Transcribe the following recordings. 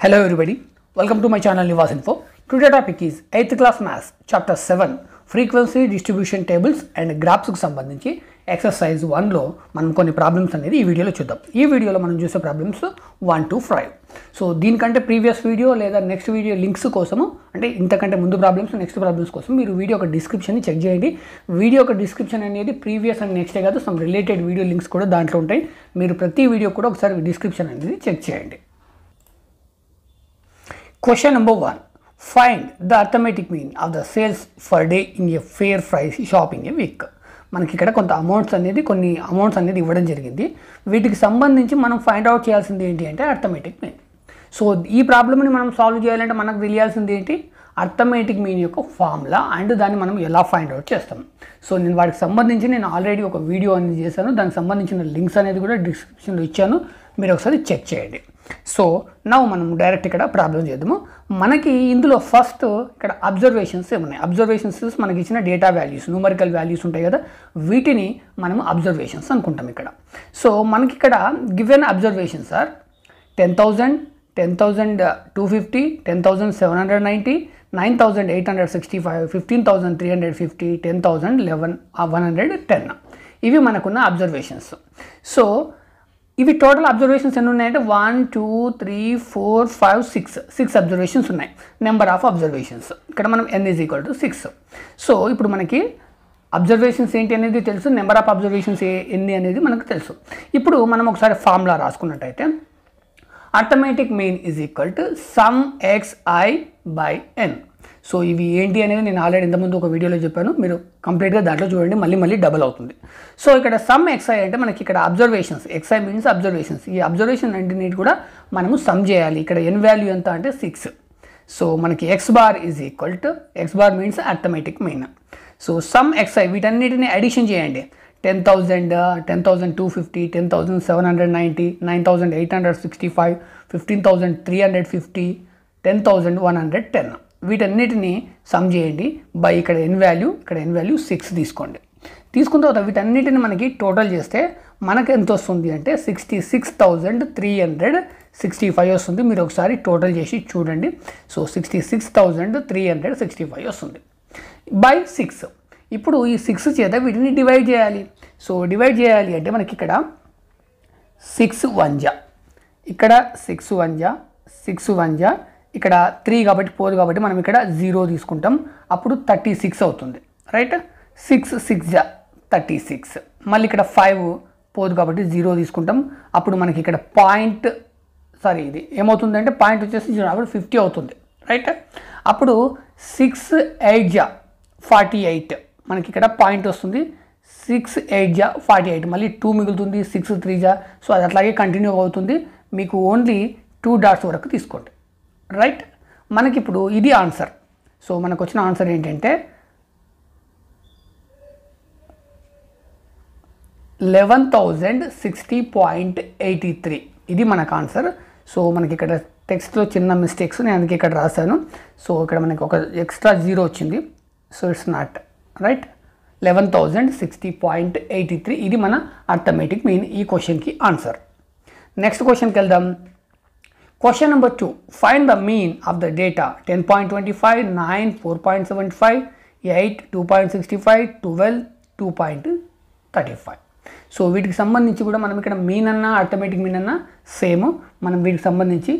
Hello everybody, welcome to my channel Nivas Info. Today topic is 8th class maths chapter 7 frequency distribution tables and graphs సంబంధించి exercise వన్లో మనం కొన్ని problems అనేది ఈ వీడియోలో చూద్దాం. ఈ వీడియోలో మనం చూసే problems one two five so దీనికంటే ప్రీవియస్ వీడియో లేదా నెక్స్ట్ వీడియో లింక్స్ కోసము అంటే ఇంతకంటే ముందు ప్రాబ్లమ్స్ నెక్స్ట్ ప్రాబ్లమ్స్ కోసం మీరు వీడియో ఒక డిస్క్రిప్షన్ని చెక్ చేయండి. వీడియో ఒక డిస్క్రిప్షన్ అనేది ప్రీవియస్ అండ్ నెక్స్టే కాదు సమ్ రిలేటెడ్ వీడియో లింక్స్ కూడా దాంట్లో ఉంటాయి. మీరు ప్రతి వీడియో కూడా ఒకసారి డిస్క్రిప్షన్ అనేది చెక్ చేయండి. Question number one. Find the arithmetic mean of the sales per day in a fair price shop in a week. మనకి ఇక్కడ కొంత అమౌంట్స్ అనేది కొన్ని అమౌంట్స్ అనేది ఇవ్వడం జరిగింది. వీటికి సంబంధించి మనం ఫైండ్ అవుట్ చేయాల్సింది ఏంటి అంటే అర్థమెటిక్ మీన్ సో ఈ ప్రాబ్లమ్ని మనం సాల్వ్ చేయాలంటే మనకు తెలియాల్సింది ఏంటి? అర్థమెటిక్ మీన్ యొక్క ఫార్ములా అండ్ దాన్ని మనం ఎలా ఫైండ్ అవుట్ చేస్తాం. సో నేను వాటికి సంబంధించి నేను ఆల్రెడీ ఒక వీడియో అనేది చేశాను. దానికి సంబంధించిన లింక్స్ అనేది కూడా డిస్క్రిప్షన్లో ఇచ్చాను. మీరు ఒకసారి చెక్ చేయండి. సో నవ్వు మనం డైరెక్ట్ ఇక్కడ ప్రాబ్లం చేద్దాము. మనకి ఇందులో ఫస్ట్ ఇక్కడ అబ్జర్వేషన్స్ ఏమున్నాయి అబ్జర్వేషన్స్ మనకి ఇచ్చిన డేటా వాల్యూస్ న్యూమరికల్ వాల్యూస్ ఉంటాయి కదా. వీటిని మనం అబ్జర్వేషన్స్ అనుకుంటాం ఇక్కడ. సో మనకి ఇక్కడ given observations sir ten thousand ten thousand two fifty ten thousand seven hundred ninety nine thousand eight hundred sixty five fifteen thousand three hundred fifty ten thousand eleven one hundred ten ఇవి మనకున్న observations so ఇవి total observations ఎన్ని ఉన్నాయంటే one two three four five six six observations ఉన్నాయి. Number of observations ఇక్కడ మనం n is equal to six so ఇప్పుడు మనకి అబ్జర్వేషన్స్ ఏంటి అనేది తెలుసు నెంబర్ ఆఫ్ అబ్జర్వేషన్స్ ఎన్ని అనేది మనకు తెలుసు. ఇప్పుడు మనం ఒకసారి formula రాసుకున్నట్టయితే arithmetic mean is equal to sum x i by n so ఇవి ఏంటి అనేది నేను ఆల్రెడీ ఇంతకుముందు ఒక వీడియోలో చెప్పాను. మీరు కంప్లీట్గా దాంట్లో చూడండి మళ్ళీ మళ్ళీ డబల్ అవుతుంది. సో ఇక్కడ సమ్ ఎక్స్ఐ అంటే మనకి ఇక్కడ observations x i means observations ఈ అబ్జర్వేషన్ అన్నింటినీ కూడా మనము సమ్ చేయాలి. ఇక్కడ ఎన్ వాల్యూ ఎంత అంటే సిక్స్ సో మనకి x bar is equal to x bar means arithmetic mean so sum x i వీటన్నిటిని అడిషన్ చేయండి. Ten thousand ten thousand two fifty ten thousand seven hundred ninety nine thousand eight hundred sixty five fifteen thousand three hundred fifty ten thousand one hundred ten వీటన్నిటిని sum చేయండి. By ఇక్కడ n value ఇక్కడ n value six తీసుకోండి. తీసుకున్న తర్వాత వీటన్నిటిని మనకి total చేస్తే మనకు ఎంత వస్తుంది అంటే sixty six thousand three hundred sixty five వస్తుంది. మీరు ఒకసారి టోటల్ చేసి చూడండి. So sixty six thousand three hundred sixty five వస్తుంది. బై సిక్స్ ఇప్పుడు ఈ సిక్స్ చేత వీటిని డివైడ్ చేయాలి. సో డివైడ్ చేయాలి అంటే మనకి ఇక్కడ సిక్స్ వన్ జా ఇక్కడ సిక్స్ వన్ జా సిక్స్ వన్ జా ఇక్కడ త్రీ కాబట్టి పోదు కాబట్టి మనం ఇక్కడ జీరో తీసుకుంటాం. అప్పుడు థర్టీ సిక్స్ అవుతుంది. రైట్ సిక్స్ సిక్స్ జా థర్టీ సిక్స్ మళ్ళీ ఇక్కడ ఫైవ్ పోదు కాబట్టి జీరో తీసుకుంటాం. అప్పుడు మనకి ఇక్కడ పాయింట్ సారీ ఇది ఏమవుతుందంటే పాయింట్ వచ్చేసి జీరో అప్పుడు ఫిఫ్టీ అవుతుంది. రైట్ అప్పుడు సిక్స్ ఎయిట్ జా ఫార్టీ ఎయిట్ మనకి ఇక్కడ పాయింట్ వస్తుంది. సిక్స్ ఎయిట్ జా ఫార్టీ ఎయిట్ మళ్ళీ టూ మిగులుతుంది. సిక్స్ త్రీ జా సో అది అట్లాగే కంటిన్యూ అవుతుంది. మీకు ఓన్లీ టూ డాట్స్ వరకు తీసుకోండి. రైట్ మనకిప్పుడు ఇది ఆన్సర్ సో మనకు వచ్చిన ఆన్సర్ ఏంటంటే eleven thousand sixty point eighty three ఇది మనకు ఆన్సర్ సో మనకి ఇక్కడ టెక్స్ట్లో చిన్న మిస్టేక్స్ నేను అందుకే ఇక్కడ రాశాను. సో ఇక్కడ మనకి ఒక ఎక్స్ట్రా జీరో వచ్చింది. So it's not right eleven thousand sixty point eighty three ఇది మన అర్థమెటిక్ మెయిన్ ఈ క్వశ్చన్కి ఆన్సర్ నెక్స్ట్ క్వశ్చన్కి వెళ్దాం. Question number two find the mean of the data ten point twenty five nine four point seventy five eight two point sixty five twelve two point thirty five so వీటికి సంబంధించి కూడా మనం ఇక్కడ mean అన్న automatic mean అన్న same మనం వీటికి సంబంధించి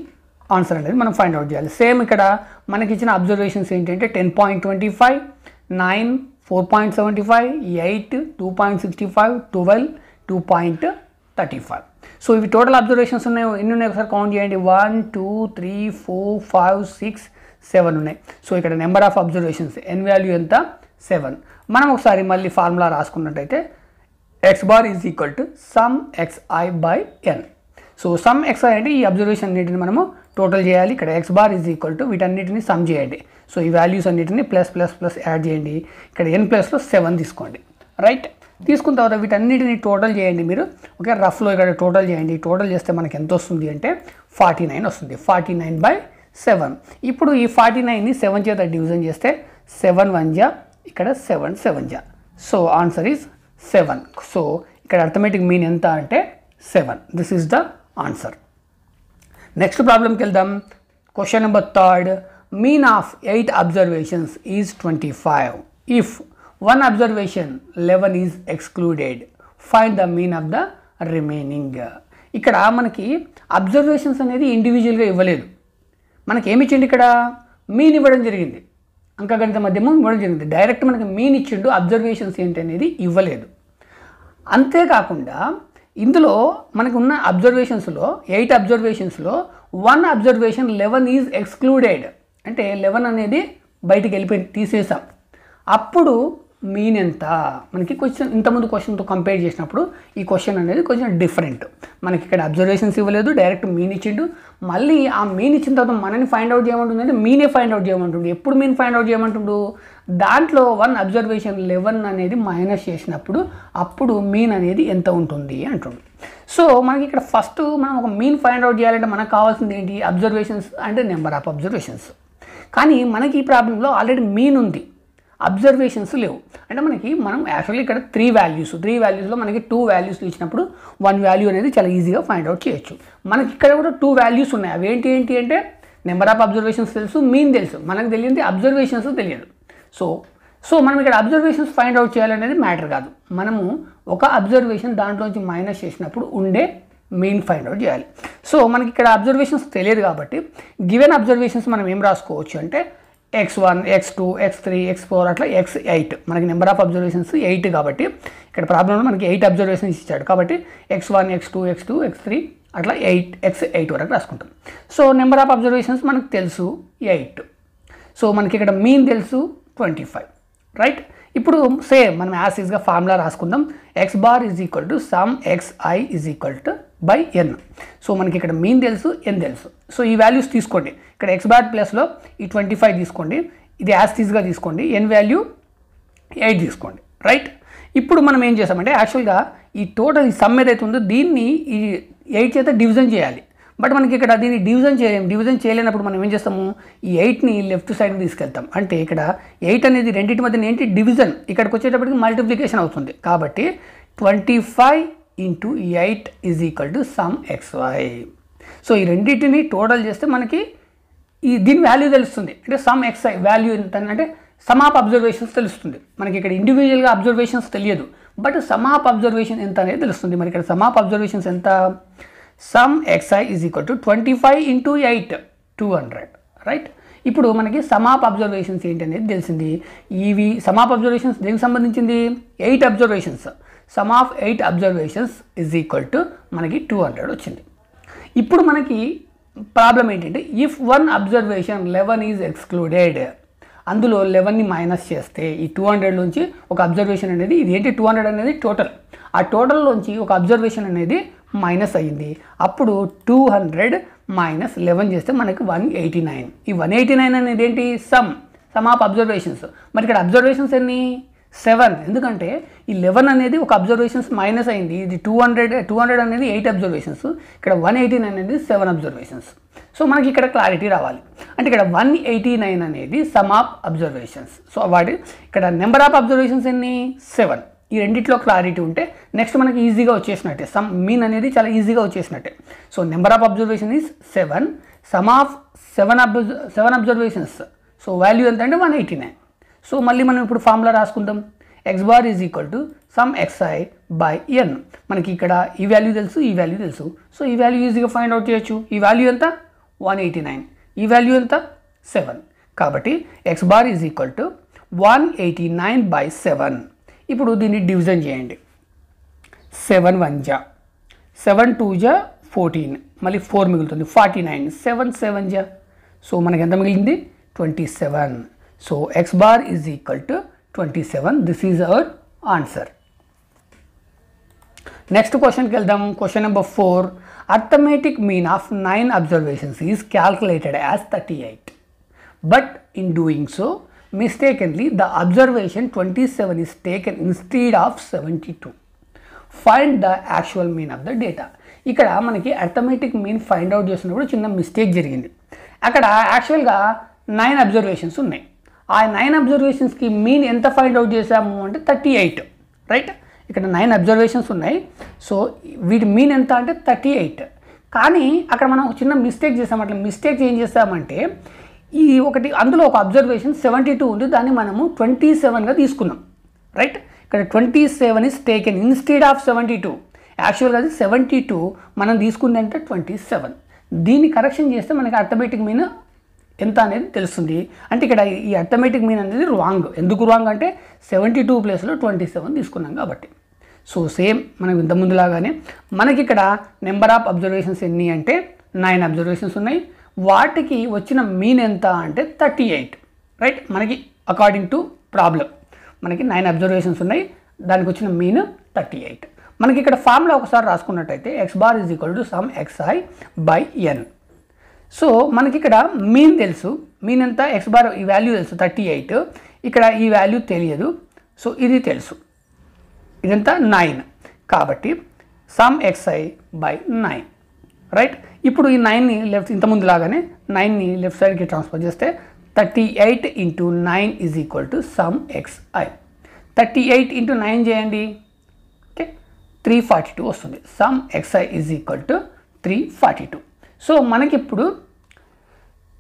ఆన్సర్ అనేది మనం ఫైండ్ అవుట్ చేయాలి. సేమ్ ఇక్కడ మనకి ఇచ్చిన అబ్జర్వేషన్స్ ఏంటంటే ten point twenty five nine four point seventy five eight two point sixty five twelve two point thirty five so ఇవి టోటల్ అబ్జర్వేషన్స్ ఉన్నాయి. ఎన్ని ఉన్నాయి ఒకసారి కౌంట్ చేయండి. One two three four five six seven ఉన్నాయి. So ఇక్కడ number of observations n value ఎంత? Seven మనం ఒకసారి మళ్ళీ formula రాసుకున్నట్టయితే x bar is equal to sum x i by n so sum x i అంటే ఈ అబ్జర్వేషన్ అన్నిటిని మనము టోటల్ చేయాలి. ఇక్కడ x bar is equal to వీటన్నిటిని సమ్ చేయండి. సో ఈ వాల్యూస్ అన్నిటిని ప్లస్ ప్లస్ ప్లస్ యాడ్ చేయండి. ఇక్కడ ఎన్ ప్లస్లో సెవెన్ తీసుకోండి. రైట్ తీసుకున్న తర్వాత వీటన్నిటిని టోటల్ చేయండి మీరు. ఓకే రఫ్లో ఇక్కడ టోటల్ చేయండి. టోటల్ చేస్తే మనకి ఎంత వస్తుంది అంటే ఫార్టీ నైన్ వస్తుంది. ఫార్టీ నైన్ బై సెవెన్ ఇప్పుడు ఈ ఫార్టీ నైన్ని సెవెన్ చేత డివిజన్ చేస్తే సెవెన్ వన్ జా ఇక్కడ సెవెన్ సెవెన్ జా so answer is seven so ఇక్కడ అర్థమెటిక్ మీన్ ఎంత అంటే seven this is the answer next ప్రాబ్లంకి వెళ్దాం. Question number third mean of eight observations is twenty five if one observation eleven is excluded find the mean of the remaining ఇక్కడ మనకి observations అనేది ఇండివిజువల్గా ఇవ్వలేదు. మనకి ఏమి ఇచ్చిండు ఇక్కడ? మీన్ ఇవ్వడం జరిగింది. అంకగణిత మధ్యమం ఇవ్వడం జరిగింది. డైరెక్ట్ మనకి మీన్ ఇచ్చిండు అబ్జర్వేషన్స్ ఏంటి అనేది ఇవ్వలేదు. అంతేకాకుండా ఇందులో మనకు ఉన్న అబ్జర్వేషన్స్లో eight అబ్జర్వేషన్స్లో one observation eleven is excluded అంటే లెవెన్ అనేది బయటికి వెళ్ళిపోయి తీసేసాం. అప్పుడు మీన్ ఎంత? మనకి క్వశ్చన్ ఇంతకుముందు క్వశ్చన్తో కంపేర్ చేసినప్పుడు ఈ క్వశ్చన్ అనేది కొంచెం డిఫరెంట్ మనకి ఇక్కడ అబ్జర్వేషన్స్ ఇవ్వలేదు డైరెక్ట్ మీన్ ఇచ్చిండు. మళ్ళీ ఆ మీన్ ఇచ్చిన తర్వాత మనని ఫైండ్ అవుట్ చేయమంటుంది అంటే మీనే ఫైండ్ అవుట్ చేయమంటుండు. ఎప్పుడు మీన్ ఫైండ్ అవుట్ చేయమంటుండు? దాంట్లో వన్ అబ్జర్వేషన్ లెవెన్ అనేది మైనస్ చేసినప్పుడు అప్పుడు మీన్ అనేది ఎంత ఉంటుంది అంటుండు. సో మనకి ఇక్కడ ఫస్ట్ మనం ఒక మీన్ ఫైండ్ అవుట్ చేయాలంటే మనకు కావాల్సింది ఏంటి? అబ్జర్వేషన్స్ అంటే నెంబర్ ఆఫ్ అబ్జర్వేషన్స్ కానీ మనకి ఈ ప్రాబ్లంలో ఆల్రెడీ మీన్ ఉంది. అబ్జర్వేషన్స్ లేవు. అంటే మనకి మనం యాక్చువల్లీ ఇక్కడ త్రీ వాల్యూస్ త్రీ వాల్యూస్లో మనకి టూ వాల్యూస్ ఇచ్చినప్పుడు వన్ వాల్యూ అనేది చాలా ఈజీగా ఫైండ్ అవుట్ చేయొచ్చు. మనకి ఇక్కడ కూడా టూ వాల్యూస్ ఉన్నాయి. అవి ఏంటి ఏంటి అంటే నెంబర్ ఆఫ్ అబ్జర్వేషన్స్ తెలుసు మీన్ తెలుసు. మనకు తెలియంది అబ్జర్వేషన్స్ తెలియదు. సో సో మనం ఇక్కడ అబ్జర్వేషన్స్ ఫైండ్ అవుట్ చేయాలనేది మ్యాటర్ కాదు. మనము ఒక అబ్జర్వేషన్ దాంట్లోంచి మైనస్ చేసినప్పుడు ఉండే మెయిన్ ఫైండ్ అవుట్ చేయాలి. సో మనకి ఇక్కడ అబ్జర్వేషన్స్ తెలియదు కాబట్టి గివెన్ అబ్జర్వేషన్స్ మనం ఏం రాసుకోవచ్చు అంటే x one x two x three x four అట్లా ఎక్స్ ఎయిట్ మనకి నెంబర్ ఆఫ్ అబ్జర్వేషన్స్ ఎయిట్ కాబట్టి ఇక్కడ ప్రాబ్లంలో మనకి ఎయిట్ అబ్జర్వేషన్స్ ఇచ్చాడు. కాబట్టి x one x two x two x three అట్లా ఎయిట్ ఎక్స్ ఎయిట్ వరకు రాసుకుంటాం. సో నెంబర్ ఆఫ్ అబ్జర్వేషన్స్ మనకు తెలుసు ఎయిట్ సో మనకి ఇక్కడ మీన్ తెలుసు ట్వంటీ ఫైవ్ రైట్ ఇప్పుడు సేమ్ మనం యాసిస్గా formula రాసుకుందాం. X bar is equal to sum x i is equal to by n so మనకి ఇక్కడ మీన్ తెలుసు ఎన్ తెలుసు. సో ఈ వాల్యూస్ తీసుకోండి. ఇక్కడ ఎక్స్ బ్యాట్ ప్లస్లో ఈ ట్వంటీ ఫైవ్ తీసుకోండి. ఇది యాసిస్గా తీసుకోండి. ఎన్ వాల్యూ ఎయిట్ తీసుకోండి. రైట్ ఇప్పుడు మనం ఏం చేసామంటే యాక్చువల్గా ఈ టోటల్ ఈ సమ్ ఏదైతే ఉందో దీన్ని ఈ ఎయిట్ చేత డివిజన్ చేయాలి. బట్ మనకి ఇక్కడ దీన్ని డివిజన్ చేయలేము డివిజన్ చేయలేనప్పుడు మనం ఏం చేస్తాము? ఈ ఎయిట్ని లెఫ్ట్ సైడ్కి తీసుకెళ్తాం. అంటే ఇక్కడ ఎయిట్ అనేది రెండింటి మధ్య ఏంటి? డివిజన్ ఇక్కడికి వచ్చేటప్పటికి మల్టిప్లికేషన్ అవుతుంది. కాబట్టి twenty five into eight is equal to sum x y so ఈ రెండింటిని టోటల్ చేస్తే మనకి ఈ దీని వాల్యూ తెలుస్తుంది. అంటే సమ్ ఎక్స్ఐ వాల్యూ ఎంత అంటే సమ్ ఆఫ్ అబ్జర్వేషన్స్ తెలుస్తుంది. మనకి ఇక్కడ ఇండివిజువల్గా అబ్జర్వేషన్స్ తెలియదు. బట్ సమ్ ఆఫ్ అబ్జర్వేషన్ ఎంత అనేది తెలుస్తుంది. మరి ఇక్కడ సమ్ ఆఫ్ అబ్జర్వేషన్స్ ఎంత? Sum x i is equal to twenty five into eight two hundred right ఇప్పుడు మనకి సమాప్ ఆఫ్ అబ్జర్వేషన్స్ ఏంటి అనేది తెలిసింది. ఇవి సమ్ అబ్జర్వేషన్స్ దేనికి సంబంధించింది? Eight observations. Sum of eight observations is equal to మనకి టూ హండ్రెడ్ వచ్చింది. ఇప్పుడు మనకి ప్రాబ్లం ఏంటంటే if one observation eleven is excluded అందులో లెవెన్ని మైనస్ చేస్తే ఈ టూ హండ్రెడ్ నుంచి ఒక అబ్జర్వేషన్ అనేది ఇది ఏంటి టూ హండ్రెడ్ అనేది? టోటల్. ఆ టోటల్లోంచి ఒక అబ్జర్వేషన్ అనేది మైనస్ అయ్యింది. అప్పుడు టూ హండ్రెడ్ మైనస్ లెవెన్ చేస్తే మనకి వన్ ఎయిటీ నైన్ ఈ వన్ ఎయిటీ నైన్ అనేది ఏంటి సమ్ సమ్ ఆఫ్ అబ్జర్వేషన్స్ మరి ఇక్కడ అబ్జర్వేషన్స్ ఎన్ని? సెవెన్ ఎందుకంటే ఈ లెవెన్ అనేది ఒక అబ్జర్వేషన్స్ మైనస్ అయింది. ఇది టూ హండ్రెడ్ టూ హండ్రెడ్ అనేది ఎయిట్ అబ్జర్వేషన్స్ ఇక్కడ వన్ ఎయిటీ నైన్ అనేది సెవెన్ అబ్జర్వేషన్స్ సో మనకి ఇక్కడ క్లారిటీ రావాలి. అంటే ఇక్కడ వన్ ఎయిటీ నైన్ అనేది సమ్ ఆఫ్ అబ్జర్వేషన్స్ సో వాటి ఇక్కడ నెంబర్ ఆఫ్ అబ్జర్వేషన్స్ ఎన్ని? సెవెన్ ఈ రెండిట్లో క్లారిటీ ఉంటే నెక్స్ట్ మనకి ఈజీగా వచ్చేసినట్టే. సమ్ మీన్ అనేది చాలా ఈజీగా వచ్చేసినట్టే. So number of observation is seven sum of seven obser seven observations so value ఎంత అంటే వన్ ఎయిటీ నైన్ సో మళ్ళీ మనం ఇప్పుడు formula రాసుకుందాం. X bar is equal to sum x i by n మనకి ఇక్కడ ఈ వాల్యూ తెలుసు ఈ వాల్యూ తెలుసు. సో ఈ వాల్యూ ఈజీగా ఫైండ్ అవుట్ చేయొచ్చు. ఈ వాల్యూ ఎంత? వన్ ఎయిటీ నైన్ ఈ వాల్యూ ఎంత? సెవెన్ కాబట్టి x bar is equal to one eighty nine by seven ఇప్పుడు దీన్ని డివిజన్ చేయండి. సెవెన్ వన్ జా సెవెన్ టూ జా ఫోర్టీన్. మళ్ళీ ఫోర్ మిగులుతుంది ఫార్టీ నైన్. సెవెన్ సెవెన్ జా. సో మనకి ఎంత మిగిలింది? Twenty seven. So x bar is equal to twenty seven. This is our answer. Next క్వశ్చన్కి వెళ్దాం. Question number four. Arithmetic mean of nine observations is calculated as thirty eight. But in doing so Mistakenly, the observation twenty seven is instead of of seventy two find the actual mean of the data ఇక్కడ మనకి arithmetic mean find out చేసినప్పుడు చిన్న mistake జరిగింది. అక్కడ యాక్చువల్గా nine observations ఉన్నాయి. ఆ nine అబ్జర్వేషన్స్కి మీన్ ఎంత ఫైండ్ అవుట్ చేసాము అంటే థర్టీ ఎయిట్ రైట్ ఇక్కడ నైన్ అబ్జర్వేషన్స్ ఉన్నాయి. సో వీటి మీన్ ఎంత అంటే థర్టీ ఎయిట్ కానీ అక్కడ మనం చిన్న మిస్టేక్ చేసాం అట్లా మిస్టేక్ ఏం చేస్తామంటే ఈ ఒకటి అందులో ఒక అబ్జర్వేషన్ సెవెంటీ టూ ఉంది దాన్ని మనము ట్వంటీ సెవెన్గా తీసుకున్నాం. రైట్ ఇక్కడ twenty seven is taken instead of seventy two యాక్చువల్గా అది సెవెంటీ టూ మనం తీసుకుంది అంటే ట్వంటీ సెవెన్ దీన్ని కరెక్షన్ చేస్తే మనకి అర్థమెటిక్ మీన్ ఎంత అనేది తెలుస్తుంది. అంటే ఇక్కడ ఈ అర్థమెటిక్ మీన్ అనేది రాంగ్ ఎందుకు రాంగ్ అంటే సెవెంటీ టూ ప్లేస్లో ట్వంటీ సెవెన్ తీసుకున్నాం కాబట్టి. సో సేమ్ మనకు ఇంతకుముందులాగానే మనకి ఇక్కడ నెంబర్ ఆఫ్ అబ్జర్వేషన్స్ ఎన్ని అంటే నైన్ అబ్జర్వేషన్స్ ఉన్నాయి. వాటికి వచ్చిన మీన్ ఎంత అంటే థర్టీ ఎయిట్ రైట్ మనకి అకార్డింగ్ టు ప్రాబ్లం మనకి నైన్ అబ్జర్వేషన్స్ ఉన్నాయి దానికి వచ్చిన మీన్ థర్టీ ఎయిట్. మనకి ఇక్కడ ఫార్ములా ఒకసారి రాసుకున్నట్టయితే X bar is equal to sum X I by N so మనకి ఇక్కడ మీన్ తెలుసు. మీన్ ఎంత? ఎక్స్ బార్ ఈ వాల్యూ తెలుసు థర్టీ ఎయిట్. ఇక్కడ ఈ వాల్యూ తెలియదు. సో ఇది తెలుసు. ఇదంతా నైన్ కాబట్టి sum x i by nine right ఇప్పుడు ఈ నైన్ని లెఫ్ట్ ఇంతకుముందు లాగానే నైన్ని లెఫ్ట్ సైడ్కి ట్రాన్స్ఫర్ చేస్తే thirty eight into nine is equal to sum X I thirty eight into nine చేయండి. ఓకే త్రీ ఫార్టీ టూ వస్తుంది. Sum X I is equal to three forty two so మనకిప్పుడు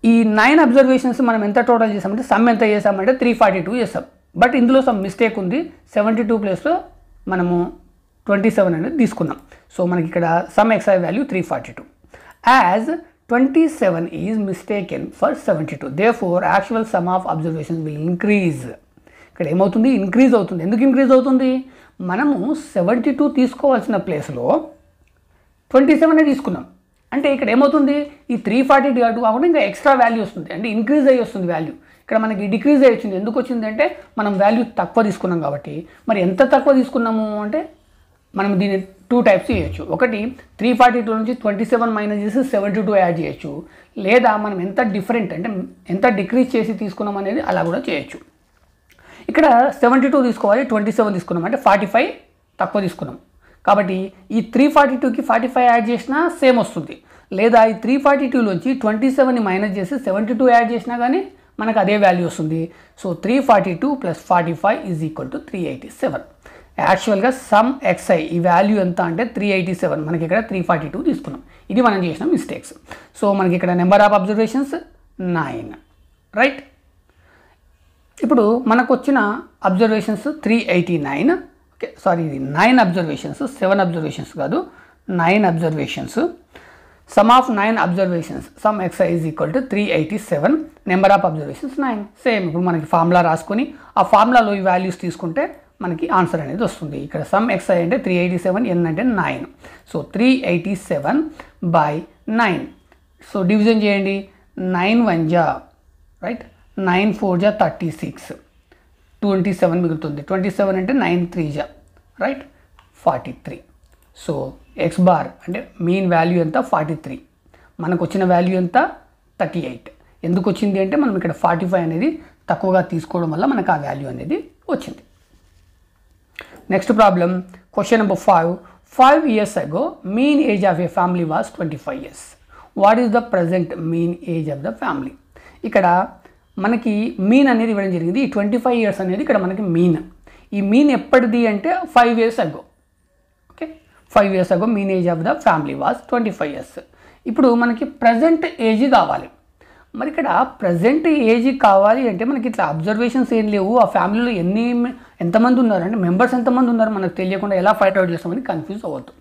ఈ nine observations మనం ఎంత total చేసామంటే sum ఎంత చేసామంటే three forty two చేసాం బట్ ఇందులో సమ్ మిస్టేక్ ఉంది. సెవెంటీ టూ ప్లేస్లో మనము ట్వంటీ సెవెన్ అనేది తీసుకున్నాం. సో మనకి ఇక్కడ sum X I value three forty two as twenty seven is mistaken for seventy two they for actual sum of observation will increase ఇక్కడ ఏమవుతుంది? ఇంక్రీజ్ అవుతుంది. ఎందుకు ఇంక్రీజ్ అవుతుంది? మనము సెవెంటీ టూ తీసుకోవాల్సిన ప్లేస్లో ట్వంటీ సెవెన్ తీసుకున్నాం. అంటే ఇక్కడ ఏమవుతుంది? ఈ త్రీ ఫార్టీ అటు కాకుండా ఇంకా ఎక్స్ట్రా వాల్యూ వస్తుంది. అంటే ఇంక్రీజ్ అయ్యి వస్తుంది వాల్యూ ఇక్కడ మనకి డిక్రీజ్ అయ్యి వచ్చింది. ఎందుకు వచ్చింది? అంటే మనం వాల్యూ తక్కువ తీసుకున్నాం కాబట్టి. మరి ఎంత తక్కువ తీసుకున్నాము? అంటే మనం దీన్ని టూ టైప్స్ చేయొచ్చు. ఒకటి త్రీ ఫార్టీ టూ నుంచి ట్వంటీ సెవెన్ మైనస్ చేసి సెవెంటీ టూ యాడ్ చేయొచ్చు. లేదా మనం ఎంత డిఫరెంట్ అంటే ఎంత డిక్రీజ్ చేసి తీసుకున్నాం అనేది అలా కూడా చేయొచ్చు. ఇక్కడ సెవెంటీ టూ తీసుకోవాలి ట్వంటీ సెవెన్ తీసుకున్నాం అంటే ఫార్టీ ఫైవ్ తక్కువ తీసుకున్నాం. కాబట్టి ఈ త్రీ ఫార్టీ టూకి ఫార్టీ ఫైవ్ యాడ్ చేసినా సేమ్ వస్తుంది. లేదా ఈ త్రీ ఫార్టీ టూలోంచి ట్వంటీ సెవెన్ని మైనస్ చేసి సెవెంటీ టూ యాడ్ చేసినా కానీ మనకు అదే వాల్యూ వస్తుంది. So three forty two plus forty five is equal to three eighty seven యాక్చువల్గా సమ్ ఎక్స్ఐ ఈ వాల్యూ ఎంత అంటే త్రీ ఎయిటీ సెవెన్. మనకి ఇక్కడ త్రీ ఫార్టీ టూ తీసుకున్నాం. ఇది మనం చేసిన మిస్టేక్స్. సో మనకి ఇక్కడ number of observations nine. Right? ఇప్పుడు మనకు వచ్చిన observations three eighty nine. Okay sorry ఇది నైన్ అబ్జర్వేషన్స్ సెవెన్ అబ్జర్వేషన్స్ కాదు nine observations. Sum of nine observations sum X I is equal to three eighty seven number of observations nine. Same ఇప్పుడు మనకి formula రాసుకొని ఆ ఫార్ములాలో ఈ values తీసుకుంటే మనకి answer అనేది వస్తుంది. ఇక్కడ సమ్ ఎక్స్ఐ అంటే త్రీ ఎయిటీ సెవెన్ ఎన్ అంటే nine so three eighty seven by nine so division చేయండి. నైన్ వన్ జా రైట్ నైన్ ఫోర్ జా థర్టీ సిక్స్ ట్వంటీ సెవెన్ మిగులుతుంది. ట్వంటీ సెవెన్ అంటే నైన్ త్రీ జా right forty three so X bar అంటే main value ఎంత? Forty three మనకు వచ్చిన వాల్యూ ఎంత? థర్టీ ఎయిట్ ఎందుకు వచ్చింది అంటే మనం ఇక్కడ ఫార్టీ ఫైవ్ అనేది తక్కువగా తీసుకోవడం వల్ల మనకు ఆ వాల్యూ అనేది వచ్చింది. Next problem question number five five years ago mean age of a family was twenty five years what is the present mean age of the family ఇక్కడ మనకి మీన్ అనేది ఇవ్వడం జరిగింది. ఈ ట్వంటీ ఫైవ్ ఇయర్స్ అనేది ఇక్కడ మనకి మీన్ ఈ మీన్ ఎప్పటిది అంటే five years ago okay five years ago mean age of the family was twenty five years ఇప్పుడు మనకి ప్రజెంట్ ఏజ్ కావాలి. మరి ఇక్కడ ప్రజెంట్ ఏజ్ కావాలి అంటే మనకి ఇట్లా అబ్జర్వేషన్స్ ఏం లేవు. ఆ ఫ్యామిలీలో ఎన్ని ఎంతమంది ఉన్నారు అంటే మెంబర్స్ ఎంతమంది ఉన్నారు మనకు తెలియకుండా ఎలా ఫైట్ అవుట్ చేస్తామని కన్ఫ్యూజ్ అవ్వద్దు.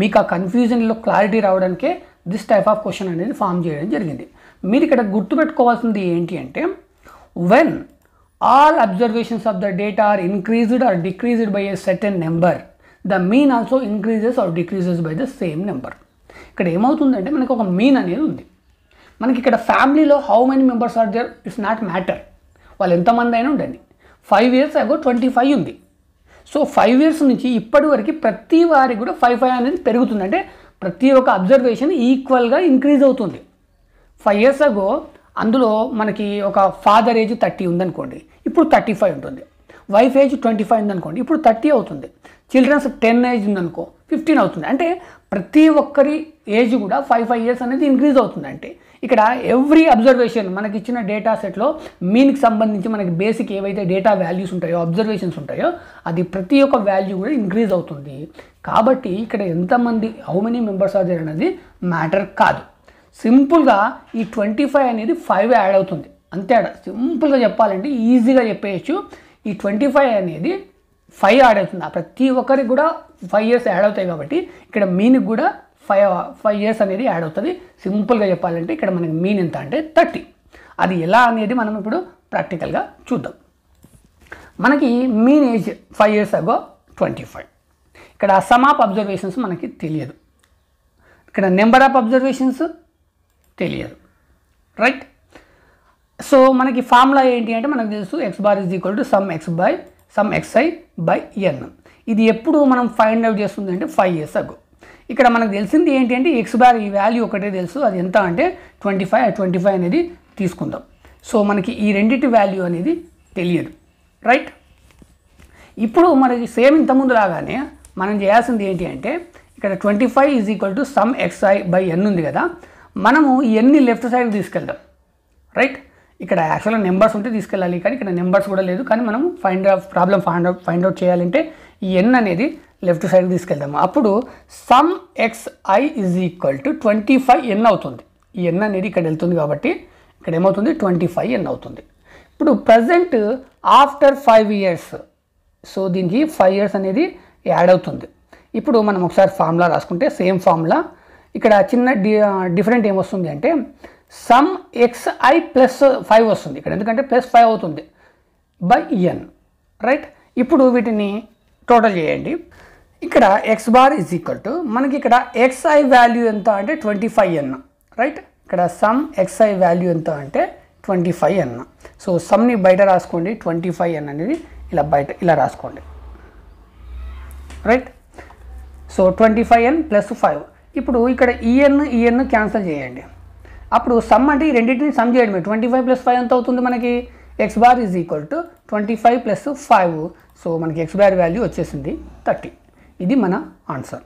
మీకు ఆ కన్ఫ్యూజన్లో క్లారిటీ రావడానికే దిస్ టైప్ ఆఫ్ క్వశ్చన్ అనేది ఫామ్ చేయడం జరిగింది. మీరు ఇక్కడ గుర్తుపెట్టుకోవాల్సింది ఏంటి అంటే when all observations of the data are increased or decreased by a certain number the mean also increases or decreases by the same number ఇక్కడ ఏమవుతుందంటే మనకు ఒక మీన్ అనేది ఉంది. మనకి ఇక్కడ ఫ్యామిలీలో how many members are there it's not matter వాళ్ళు ఎంతమంది అయినా ఉండండి. Five years ago twenty five ఉంది. సో ఫైవ్ ఇయర్స్ నుంచి ఇప్పటి వరకు ప్రతి వారికి కూడా ఫైవ్ ఫైవ్ అనేది పెరుగుతుంది. అంటే ప్రతి ఒక్క అబ్జర్వేషన్ ఈక్వల్గా ఇంక్రీజ్ అవుతుంది. ఫైవ్ ఇయర్స్ అగో అందులో మనకి ఒక ఫాదర్ ఏజ్ థర్టీ ఉందనుకోండి. ఇప్పుడు థర్టీ ఫైవ్ ఉంటుంది. వైఫ్ ఏజ్ ట్వంటీ ఫైవ్ ఉందనుకోండి. ఇప్పుడు థర్టీ అవుతుంది. చిల్డ్రన్స్ టెన్ ఏజ్ ఉందనుకో ఫిఫ్టీన్ అవుతుంది. అంటే ప్రతి ఒక్కరి ఏజ్ కూడా ఫైవ్ ఫైవ్ ఇయర్స్ అనేది ఇంక్రీజ్ అవుతుంది. అంటే ఇక్కడ ఎవ్రీ అబ్జర్వేషన్ మనకి ఇచ్చిన డేటా సెట్లో మీన్కి సంబంధించి మనకి బేసిక్ ఏవైతే డేటా వాల్యూస్ ఉంటాయో అబ్జర్వేషన్స్ ఉంటాయో అది ప్రతి ఒక్క వాల్యూ కూడా ఇంక్రీజ్ అవుతుంది. కాబట్టి ఇక్కడ ఎంతమంది how many members are there అనేది మ్యాటర్ కాదు. సింపుల్గా ఈ ట్వంటీ ఫైవ్ అనేది ఫైవ్ యాడ్ అవుతుంది. అంతే ఆడ సింపుల్గా చెప్పాలంటే ఈజీగా చెప్పేయచ్చు. ఈ ట్వంటీ ఫైవ్ అనేది ఫైవ్ యాడ్ అవుతుంది. ఆ ప్రతి ఒక్కరికి కూడా ఫైవ్ ఇయర్స్ యాడ్ అవుతాయి కాబట్టి ఇక్కడ మీన్కి కూడా ఫైవ్ ఫైవ్ ఇయర్స్ అనేది యాడ్ అవుతుంది. సింపుల్గా చెప్పాలంటే ఇక్కడ మనకి మీన్ ఎంత అంటే థర్టీ. అది ఎలా అనేది మనం ఇప్పుడు ప్రాక్టికల్గా చూద్దాం. మనకి mean age five years ago twenty five. ఇక్కడ సమ్ ఆఫ్ అబ్జర్వేషన్స్ మనకి తెలియదు. ఇక్కడ నెంబర్ ఆఫ్ అబ్జర్వేషన్స్ తెలియదు. రైట్? సో మనకి ఫార్ములా ఏంటి అంటే మనకు తెలుసు X bar is equal to sum X by sum X I by N ఇది ఎప్పుడు మనం ఫైండ్ అవుట్ చేస్తుంది అంటే ఫైవ్ ఇయర్స్ అగో ఇక్కడ మనకు తెలిసింది ఏంటి అంటే ఎక్స్ బార్ ఈ వాల్యూ ఒకటే తెలుసు. అది ఎంత అంటే ట్వంటీ ఫైవ్ ట్వంటీ ఫైవ్ అనేది తీసుకుందాం. సో మనకి ఈ రెండింటి వాల్యూ అనేది తెలియదు. రైట్ ఇప్పుడు మనకి సేమ్ ఇంతకుముందు లాగానే మనం చేయాల్సింది ఏంటి అంటే ఇక్కడ twenty five is equal to sum X I by N ఉంది కదా. మనము ఎన్ని లెఫ్ట్ సైడ్ తీసుకెళ్దాం. రైట్ ఇక్కడ యాక్చువల్గా నెంబర్స్ ఉంటే తీసుకెళ్ళాలి కానీ ఇక్కడ నెంబర్స్ కూడా లేదు. కానీ మనం find problem find out find out చేయాలంటే ఈ ఎన్ అనేది లెఫ్ట్ సైడ్కి తీసుకెళ్దాము. అప్పుడు sum X I equal to twenty five N అవుతుంది. ఈ ఎన్ అనేది ఇక్కడ వెళ్తుంది కాబట్టి ఇక్కడ ఏమవుతుంది? ట్వంటీ ఫైవ్ ఎన్ అవుతుంది. ఇప్పుడు present after five years so దీనికి ఫైవ్ ఇయర్స్ అనేది యాడ్ అవుతుంది. ఇప్పుడు మనం ఒకసారి ఫార్ములా రాసుకుంటే సేమ్ ఫార్ములా. ఇక్కడ చిన్న డి డిఫరెంట్ ఏమొస్తుంది అంటే సమ్ ఎక్స్ఐ ప్లస్ ఫైవ్ వస్తుంది. ఇక్కడ ఎందుకంటే ప్లస్ ఫైవ్ అవుతుంది. By N right? ఇప్పుడు వీటిని టోటల్ చేయండి. ఇక్కడ X bar is equal to మనకి ఇక్కడ ఎక్స్ఐ వాల్యూ ఎంత అంటే ట్వంటీ ఫైవ్ ఎన్ రైట్ ఇక్కడ సమ్ ఎక్స్ఐ వాల్యూ ఎంత అంటే ట్వంటీ ఫైవ్ ఎన్ సో సమ్ని బయట రాసుకోండి ట్వంటీ ఫైవ్ ఎన్ అనేది ఇలా బయట ఇలా రాసుకోండి. Right so twenty five N plus five ఇప్పుడు ఇక్కడ ఈఎన్ ఈఎన్ క్యాన్సిల్ చేయండి. అప్పుడు సమ్ అంటే ఈ రెండింటిని సమ్ చేయడమే ట్వంటీ ఫైవ్ ప్లస్ ఫైవ్ ఎంత అవుతుంది మనకి? X bar is equal to twenty five plus five so మనకి ఎక్స్ బార్ వాల్యూ వచ్చేసింది థర్టీ ఇది మన ఆన్సర్.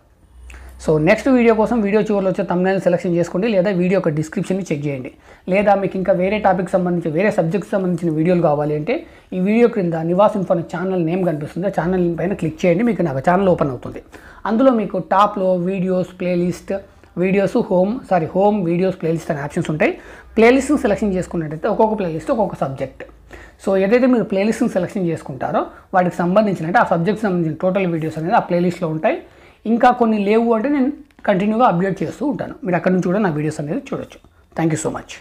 సో నెక్స్ట్ వీడియో కోసం వీడియో చివరిలో వచ్చే తమ్నైల్ సెలెక్షన్ చేసుకోండి లేదా వీడియో యొక్క డిస్క్రిప్షన్ని చెక్ చేయండి. లేదా మీకు ఇంకా వేరే టాపిక్ సంబంధించి వేరే సబ్జెక్ట్ సంబంధించిన వీడియోలు కావాలి అంటే ఈ వీడియో క్రింద నివాస్ ఇన్ఫో ఛానల్ నేమ్ కనిపిస్తుంది. ఆ ఛానల్ పైన క్లిక్ చేయండి మీకు నాకు ఛానల్ ఓపెన్ అవుతుంది. అందులో మీకు టాప్లో videos playlist videos home sorry home videos playlist అనే ఆప్షన్స్ ఉంటాయి. ప్లేలిస్ట్ని సెలెక్షన్ చేసుకున్నట్టయితే ఒక్కొక్క ప్లేలిస్ట్ ఒక్కొక్క సబ్జెక్ట్ సో ఏదైతే మీరు ప్లేలిస్ట్ని సెలెక్షన్ చేసుకుంటారో వాటికి సంబంధించిన అంటే ఆ సబ్జెక్ట్ సంబంధించిన టోటల్ వీడియోస్ అనేది ఆ ప్లేలిస్ట్లో ఉంటాయి. ఇంకా కొన్ని లేవు అంటే నేను కంటిన్యూగా అప్డేట్ చేస్తూ ఉంటాను. మీరు అక్కడ నుంచి కూడా నా వీడియోస్ అనేది చూడొచ్చు. Thank you so much